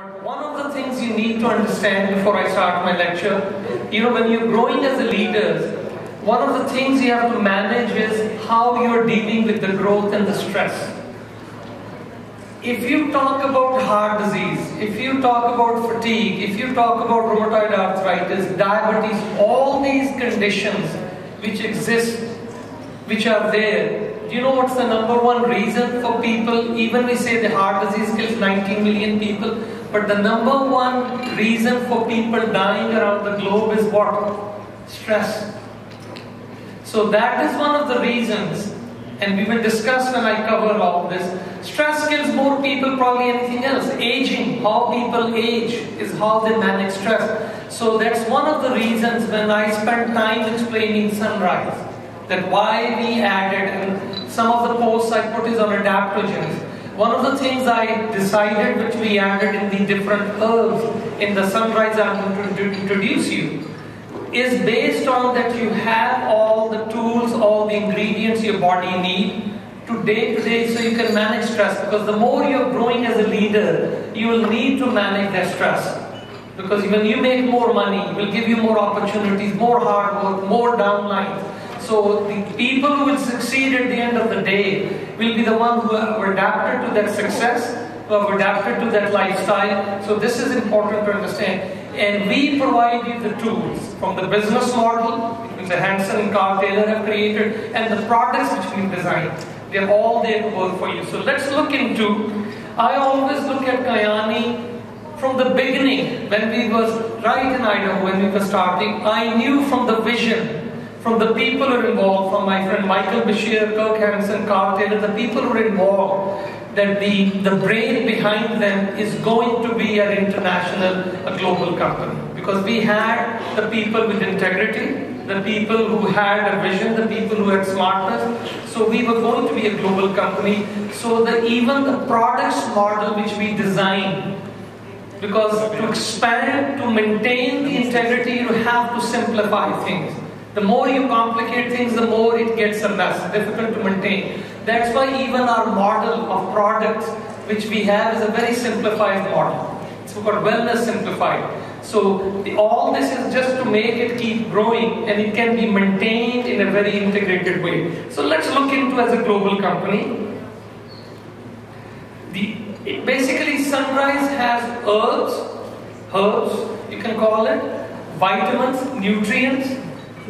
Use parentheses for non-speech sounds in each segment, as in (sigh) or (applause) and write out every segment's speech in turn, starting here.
But one of the things you need to understand before I start my lecture, you know, when you're growing as a leader, one of the things you have to manage is how you're dealing with the growth and the stress. If you talk about heart disease, if you talk about fatigue, if you talk about rheumatoid arthritis, diabetes, all these conditions which exist, which are there, do you know what's the number one reason for people? Even we say the heart disease kills 19 million people, but the number one reason for people dying around the globe is what? Stress. So that is one of the reasons, and we will discuss when I cover all this. Stress kills more people probably anything else. Aging, how people age is how they manage stress. So that's one of the reasons when I spend time explaining sunrise, that why we added, and some of the posts I put is on adaptogens. One of the things I decided which we added in the different herbs in the sunrise I'm going to introduce you is based on that you have all the tools, all the ingredients your body need to day to day so you can manage stress because the more you're growing as a leader, you will need to manage that stress. Because when you make more money, it will give you more opportunities, more hard work, more downlines. So the people who will succeed at the end of the day will be the one who have adapted to that success, who have adapted to that lifestyle. So this is important to understand. And we provide you the tools from the business model, which the Hansen and Carl Taylor have created, and the products which we've designed. They're all there to work for you. So let's look into, I always look at Kyani from the beginning, when we was right in Idaho, when we were starting, I knew from the vision, from the people who are involved, from my friend Michael Bashir, Kirk Hansen, Carl Taylor, the people who are involved, that the, the brain behind them is going to be an international, a global company. Because we had the people with integrity, the people who had a vision, the people who had smartness. So we were going to be a global company. So that even the products model which we designed, because to expand, to maintain the integrity, you have to simplify things. The more you complicate things, the more it gets a mess, difficult to maintain. That's why even our model of products which we have is a very simplified model. It's called wellness simplified. So the, all this is just to make it keep growing and it can be maintained in a very integrated way. So let's look into as a global company. The, it basically Sunrise has herbs, herbs you can call it, vitamins, nutrients,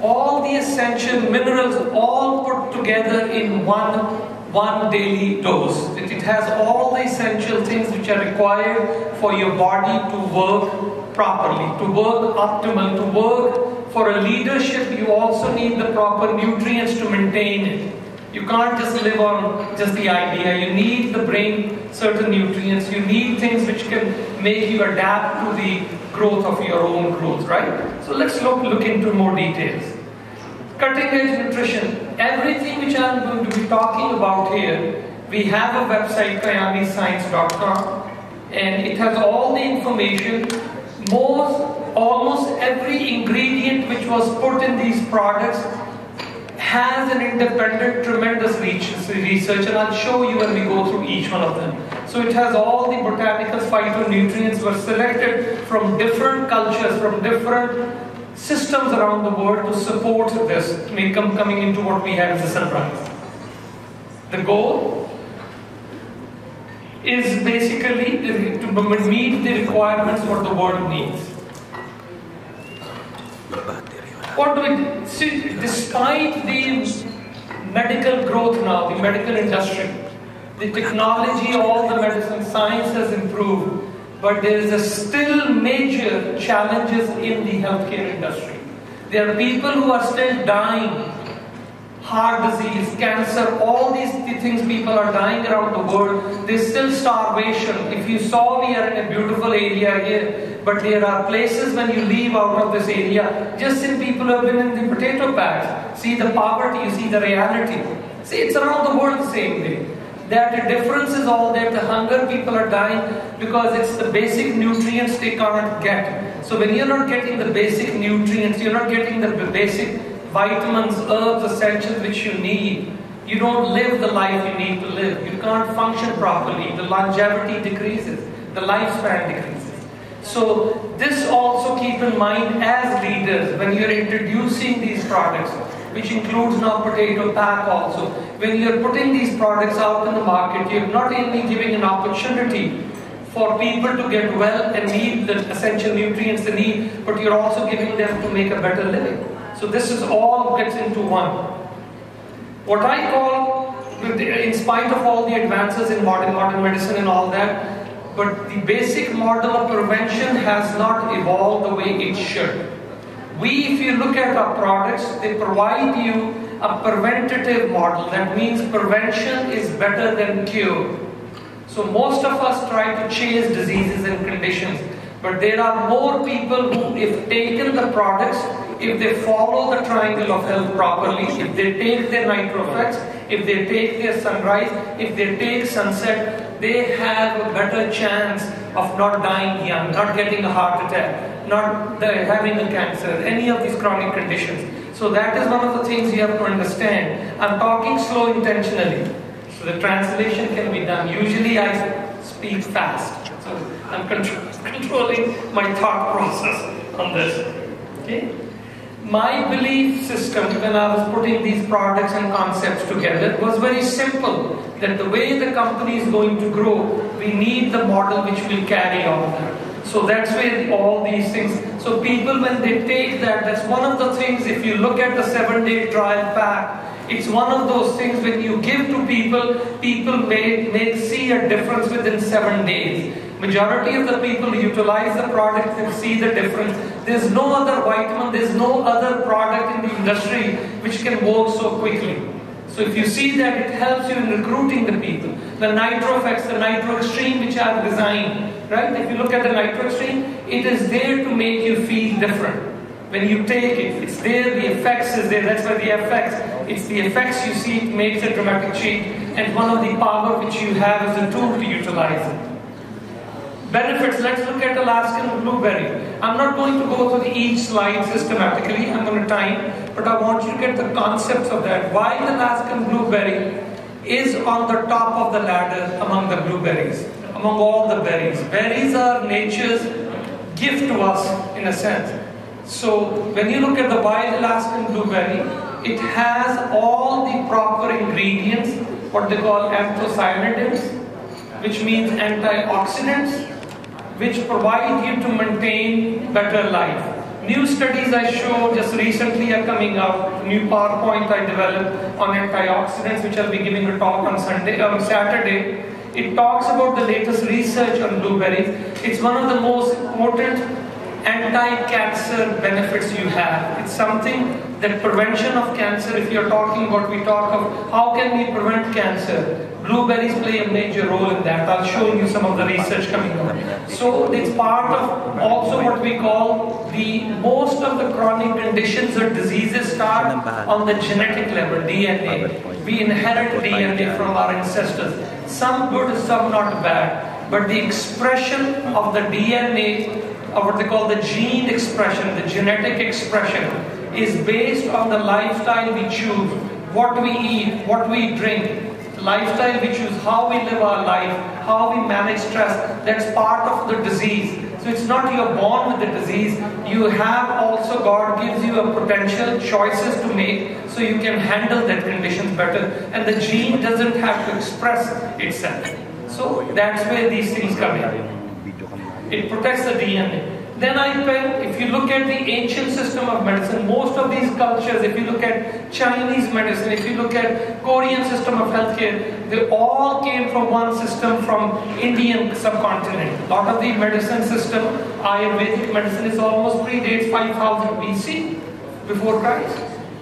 all the essential minerals all put together in one one daily dose. It, it has all the essential things which are required for your body to work properly, to work optimal, to work for a leadership. You also need the proper nutrients to maintain it. You can't just live on just the idea. You need the brain certain nutrients. You need things which can make you adapt to the growth of your own growth, right? So let's look, look into more details. Cutting edge nutrition. Everything which I'm going to be talking about here, we have a website, kyaniscience.com, and it has all the information. Most, almost every ingredient which was put in these products has an independent, tremendous research, and I'll show you when we go through each one of them. So it has all the botanical phytonutrients were selected from different cultures, from different systems around the world to support this, come, coming into what we have as a sunrise. The goal is basically to meet the requirements what the world needs. What do we see? Despite the medical growth now, the medical industry, the technology, all the medicine science has improved, but there is a still major challenges in the healthcare industry. There are people who are still dying, heart disease, cancer, all these things people are dying around the world. There's still starvation. If you saw we are in a beautiful area here, but there are places when you leave out of this area, just in people have been in the potato bags, see the poverty, you see the reality. See, it's around the world the same way that the difference is all there. The hunger people are dying because it's the basic nutrients they can't get. So when you're not getting the basic nutrients, you're not getting the basic vitamins, herbs, essentials which you need. You don't live the life you need to live. You can't function properly. The longevity decreases. the lifespan decreases. So this also keep in mind as leaders when you're introducing these products, which includes now potato pack also. When you're putting these products out in the market, you're not only giving an opportunity for people to get well and need the essential nutrients they need, but you're also giving them to make a better living. So this is all gets into one. What I call, in spite of all the advances in modern modern medicine and all that, but the basic model of prevention has not evolved the way it should. We, if you look at our products, they provide you a preventative model. That means prevention is better than cure. So most of us try to chase diseases and conditions, but there are more people who, if taken the products, if they follow the triangle of health properly, if they take their NitroFX, if they take their sunrise, if they take sunset, they have a better chance of not dying young, not getting a heart attack, not having a cancer, any of these chronic conditions. So that is one of the things you have to understand. I'm talking slow intentionally. So the translation can be done. Usually I speak fast. So I'm (laughs) controlling my thought process on this. Okay? My belief system when I was putting these products and concepts together was very simple. That the way the company is going to grow, we need the model which will carry on. So that's where all these things. So people when they take that, that's one of the things if you look at the seven day trial pack, it's one of those things when you give to people, people may, may see a difference within seven days. Majority of the people utilize the product and see the difference. There's no other vitamin, there's no other product in the industry which can work so quickly. So if you see that, it helps you in recruiting the people. The NitroFX, the Nitro Extreme which I've designed, right? If you look at the Nitro Extreme, it is there to make you feel different. When you take it, it's there, the effects is there, that's why the effects, it's the effects you see, it makes a dramatic change, and one of the power which you have is a tool to utilize it. Benefits, let's look at Alaskan blueberry. I'm not going to go through each slide systematically, I'm going to time, but I want you to get the concepts of that. Why the Alaskan blueberry is on the top of the ladder among the blueberries, among all the berries. Berries are nature's gift to us in a sense. So when you look at the wild Alaskan blueberry, it has all the proper ingredients, what they call anthocyanidins, which means antioxidants, which provide you to maintain better life. New studies I show just recently are coming out. New PowerPoint I developed on antioxidants, which I'll be giving a talk on Sunday, on Saturday. It talks about the latest research on blueberries. It's one of the most important anti-cancer benefits you have. It's something that prevention of cancer, if you're talking what we talk of how can we prevent cancer. Blueberries play a major role in that. I'll show you some of the research coming out. So it's part of also what we call the most of the chronic conditions or diseases start on the genetic level, DNA. We inherit DNA from our ancestors. Some good, some not bad. But the expression of the DNA, or what they call the gene expression, the genetic expression, is based on the lifestyle we choose, what we eat, what we drink, lifestyle we choose, how we live our life, how we manage stress, that's part of the disease. So it's not you're born with the disease, you have also, God gives you a potential choices to make so you can handle that conditions better and the gene doesn't have to express itself. So that's where these things come in. It protects the DNA. Then I felt, if you look at the ancient system of medicine, most of these cultures, if you look at Chinese medicine, if you look at Korean system of healthcare, they all came from one system from Indian subcontinent. A lot of the medicine system, Ayurvedic medicine is almost predates 5000 BC, before Christ.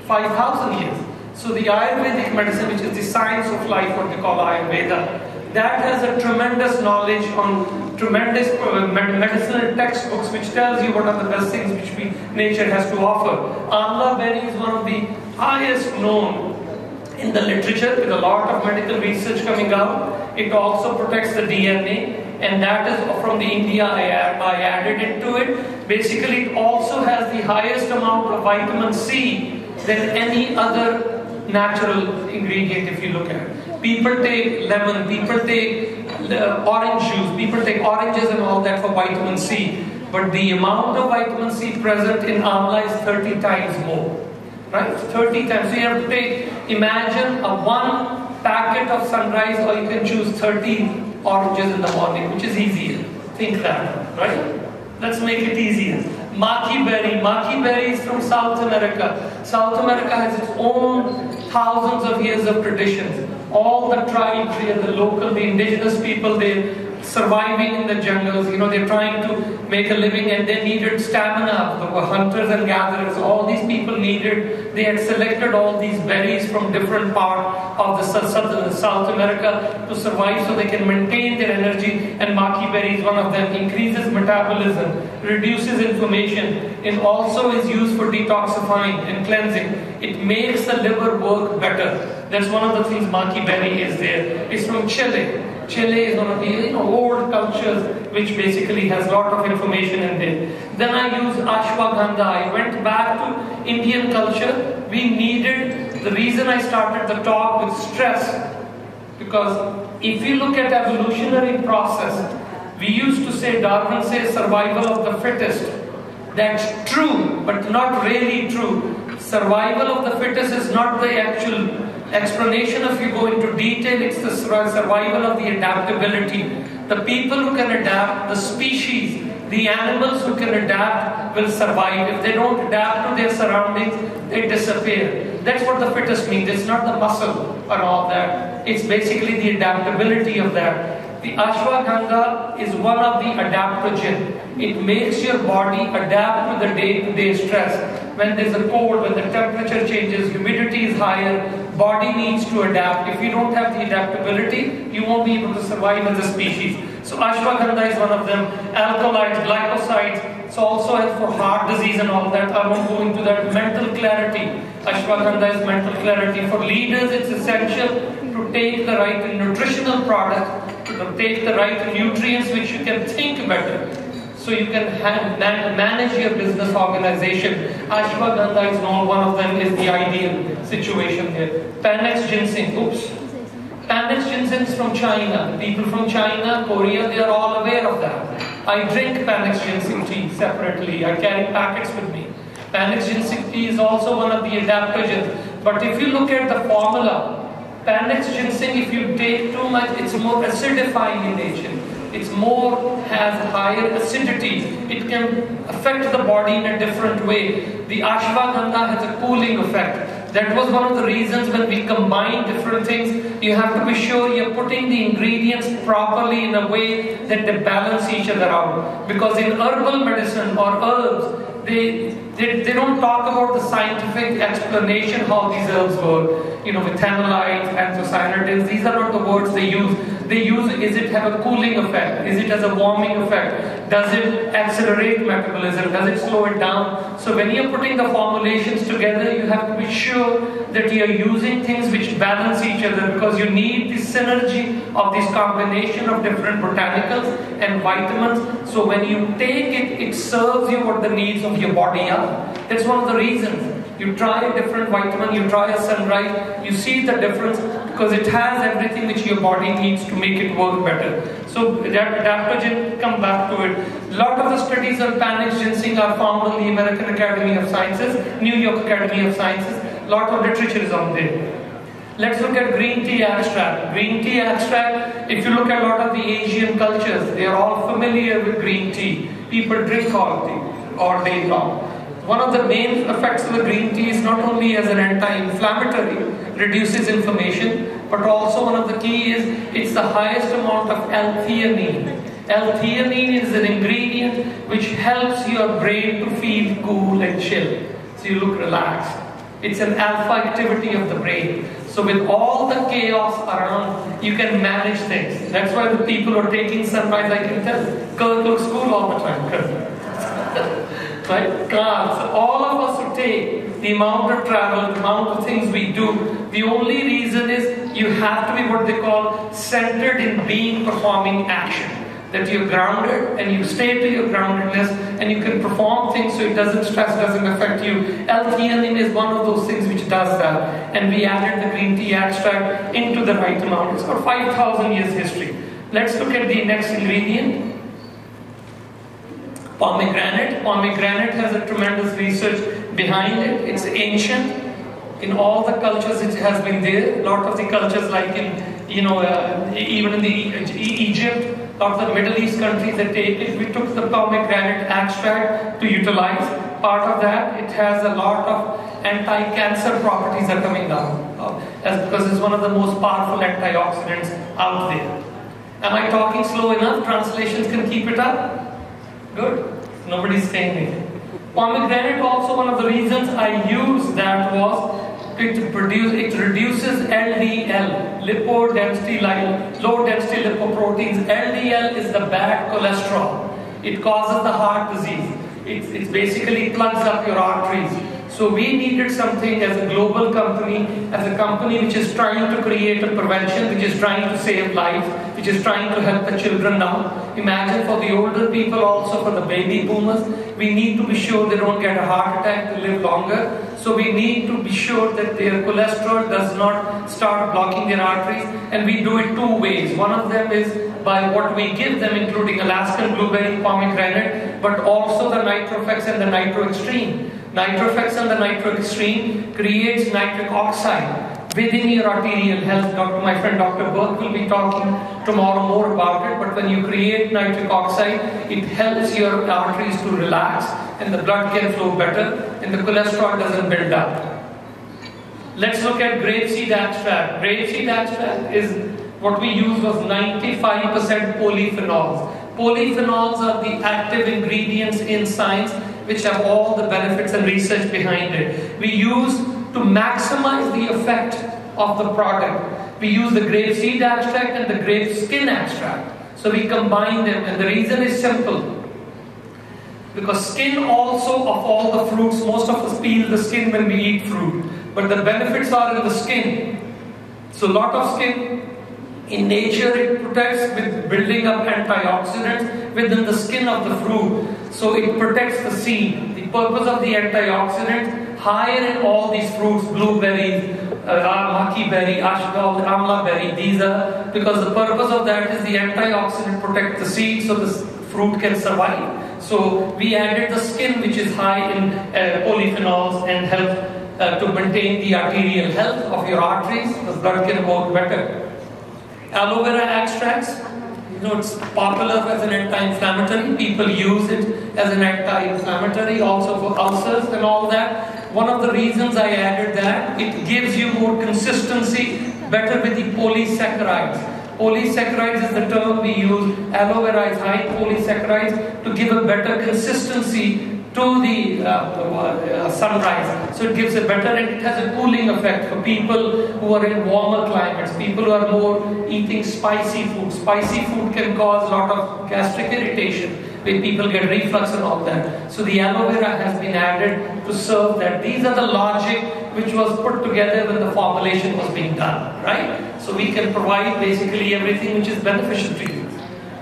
5000 years. So the Ayurvedic medicine, which is the science of life, what they call Ayurveda, that has a tremendous knowledge on tremendous uh, medicinal textbooks which tells you what are the best things which we, nature has to offer. Amla berry is one of the highest known in the literature with a lot of medical research coming out. It also protects the DNA and that is from the India I, I added it to it. Basically it also has the highest amount of vitamin C than any other natural ingredient if you look at it. People take lemon, people take uh, orange juice. People take oranges and all that for vitamin C. But the amount of vitamin C present in amla is 30 times more. Right? 30 times. So you have to take, imagine a one packet of sunrise or you can choose 30 oranges in the morning, which is easier. Think that, right? Let's make it easier. Maqui berry. Maqui berry is from South America. South America has its own thousands of years of traditions. All the tribes, the local, the indigenous people, they surviving in the jungles. You know, they're trying to make a living and they needed stamina. There were hunters and gatherers. All these people needed, they had selected all these berries from different parts of the South America to survive so they can maintain their energy. And maqui berry is one of them. Increases metabolism, reduces inflammation, and also is used for detoxifying and cleansing. It makes the liver work better. That's one of the things maqui berry is there. It's from Chile. Chile is one of the you know, old cultures which basically has a lot of information in there. Then I use ashwagandha. I went back to Indian culture. We needed, the reason I started the talk with stress, because if you look at evolutionary process, we used to say, Darwin says survival of the fittest. That's true, but not really true. Survival of the fittest is not the actual explanation, if you go into detail, it's the survival of the adaptability. The people who can adapt, the species, the animals who can adapt will survive. If they don't adapt to their surroundings, they disappear. That's what the fittest means. It's not the muscle or all that. It's basically the adaptability of that. The ashwagandha is one of the adaptogen. It makes your body adapt to the day-to-day -day stress. When there's a cold, when the temperature changes, humidity is higher, body needs to adapt. If you don't have the adaptability, you won't be able to survive as a species. So ashwagandha is one of them. Alkaloids, glycosides, it's also for heart disease and all that. I won't go into that. Mental clarity. Ashwagandha is mental clarity. For leaders, it's essential to take the right nutritional product to take the right nutrients which you can think better. So you can manage your business organization. Ashwagandha is not one of them is the ideal situation here. Panax ginseng, oops. Panax ginseng is from China. People from China, Korea, they are all aware of that. I drink Panax ginseng tea separately. I carry packets with me. Panax ginseng tea is also one of the adaptogens. But if you look at the formula, Panax ginseng, if you take too much, it's more acidifying in nature. It's more, has higher acidity. It can affect the body in a different way. The ashwagandha has a cooling effect. That was one of the reasons when we combine different things, you have to be sure you're putting the ingredients properly in a way that they balance each other out. Because in herbal medicine or herbs, they, they, they don't talk about the scientific explanation how these herbs work. You know, with tanalites, anthocyanidins, these are not the words they use. They use, is it have a cooling effect? Is it has a warming effect? Does it accelerate metabolism? Does it slow it down? So when you're putting the formulations together, you have to be sure that you're using things which balance each other because you need the synergy of this combination of different botanicals and vitamins. So when you take it, it serves you what the needs of your body are. That's one of the reasons. You try a different vitamin, you try a sunrise, you see the difference because it has everything which your body needs to make it work better. So that adaptogen, come back to it. A lot of the studies on panax ginseng are found in the American Academy of Sciences, New York Academy of Sciences. A lot of literature is on there. Let's look at green tea extract. Green tea extract, if you look at a lot of the Asian cultures, they are all familiar with green tea. People drink all tea all day long. One of the main effects of the green tea is not only as an anti-inflammatory, reduces inflammation, but also one of the key is it's the highest amount of L-theanine. L-theanine is an ingredient which helps your brain to feel cool and chill. So you look relaxed. It's an alpha activity of the brain. So with all the chaos around, you can manage things. That's why the people who are taking sunrise, I can tell, Kirk looks cool all the time. Right? Cars. All of us who take the amount of travel, the amount of things we do, the only reason is you have to be what they call centered in being performing action. That you're grounded and you stay to your groundedness and you can perform things so it doesn't stress, doesn't affect you. L-theanine is one of those things which does that. And we added the green tea extract into the right amount. It's got 5,000 years history. Let's look at the next ingredient. Pomegranate. Pomegranate has a tremendous research behind it. It's ancient. In all the cultures it has been there. A lot of the cultures like in, you know, uh, even in the Egypt, a lot of the Middle East countries that take it. We took the pomegranate extract to utilize. Part of that, it has a lot of anti-cancer properties are coming down. Uh, as because it's one of the most powerful antioxidants out there. Am I talking slow enough? Translations can keep it up? Good. Nobody's saying anything. Pomegranate also one of the reasons I use that was it produce it reduces LDL, lipid density low density lipoproteins. LDL is the bad cholesterol. It causes the heart disease. It, it basically plugs up your arteries. So we needed something as a global company, as a company which is trying to create a prevention, which is trying to save lives, which is trying to help the children now. Imagine for the older people also, for the baby boomers, we need to be sure they don't get a heart attack to live longer. So we need to be sure that their cholesterol does not start blocking their arteries. And we do it two ways. One of them is by what we give them, including Alaskan blueberry pomegranate, but also the NitroFX and the Nitro Extreme. NitroFX and the Nitro Extreme creates nitric oxide within your arterial health. Dr. My friend Dr. Burke will be talking tomorrow more about it. But when you create nitric oxide, it helps your arteries to relax and the blood can flow better and the cholesterol doesn't build up. Let's look at grapeseed extract. Grapeseed extract is what we use was 95% polyphenols. Polyphenols are the active ingredients in science which have all the benefits and research behind it. We use to maximize the effect of the product. We use the grape seed extract and the grape skin extract. So we combine them and the reason is simple. Because skin also of all the fruits, most of us peel the skin when we eat fruit. But the benefits are in the skin. So lot of skin in nature, it protects with building up antioxidants within the skin of the fruit. So it protects the seed. Purpose of the antioxidant, higher in all these fruits, blueberries, uh, maqui berry, ashgal, amla berry, these are, because the purpose of that is the antioxidant protect the seed so the fruit can survive. So we added the skin which is high in uh, polyphenols and help uh, to maintain the arterial health of your arteries, the blood can work better. Aloe vera extracts, you know, it's popular as an anti-inflammatory. People use it as an anti-inflammatory, also for ulcers and all that. One of the reasons I added that, it gives you more consistency, better with the polysaccharides. Polysaccharides is the term we use. Aloe vera is high polysaccharides to give a better consistency to the uh, uh, sunrise. So it gives a better and it has a cooling effect for people who are in warmer climates, people who are more eating spicy food. Spicy food can cause a lot of gastric irritation when people get reflux and all that. So the aloe vera has been added to serve that. These are the logic which was put together when the formulation was being done, right? So we can provide basically everything which is beneficial to you.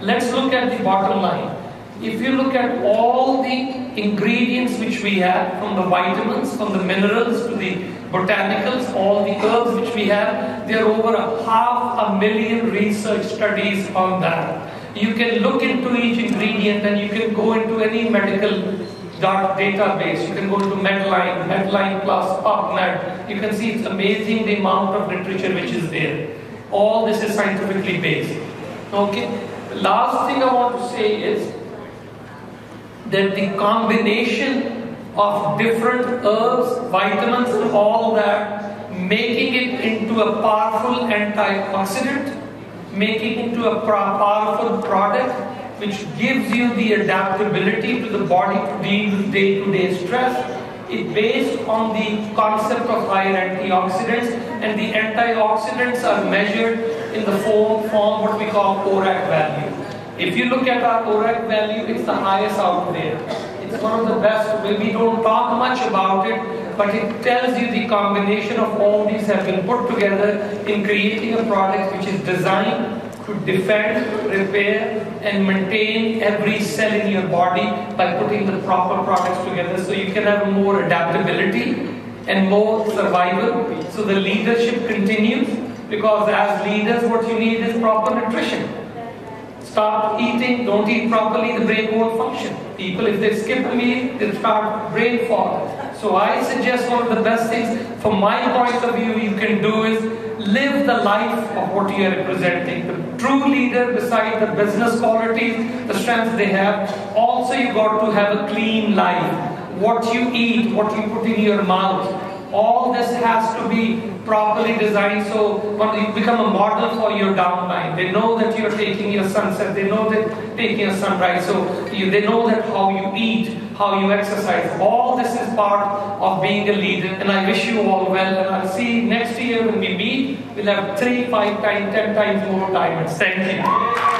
Let's look at the bottom line. If you look at all the ingredients which we have, from the vitamins, from the minerals to the botanicals, all the herbs which we have, there are over a half a million research studies on that. You can look into each ingredient and you can go into any medical database. You can go to Medline, Medline plus PubMed. You can see it's amazing the amount of literature which is there. All this is scientifically based. Okay. Last thing I want to say is that the combination of different herbs, vitamins and all that, making it into a powerful antioxidant, making it into a powerful product which gives you the adaptability to the body to deal with day-to-day stress. It's based on the concept of higher antioxidants and the antioxidants are measured in the form, form what we call ORAC value. If you look at our ORAC value, it's the highest out there. It's one of the best. We don't talk much about it, but it tells you the combination of all these have been put together in creating a product which is designed to defend, repair, and maintain every cell in your body by putting the proper products together so you can have more adaptability and more survival. So the leadership continues because as leaders, what you need is proper nutrition. Start eating, don't eat properly, the brain won't function. People, if they skip a meal, they'll start brain fog. So I suggest one of the best things, from my point of view, you can do is live the life of what you are representing. The true leader, beside the business qualities, the strengths they have, also you've got to have a clean life. What you eat, what you put in your mouth, all this has to be properly designed so when you become a model for your downline. They know that you're taking your sunset, they know that taking a sunrise, so you, they know that how you eat, how you exercise. All this is part of being a leader, and I wish you all well. And I'll see next year when we meet, we'll have three, five times, ten times more diamonds. Thank you.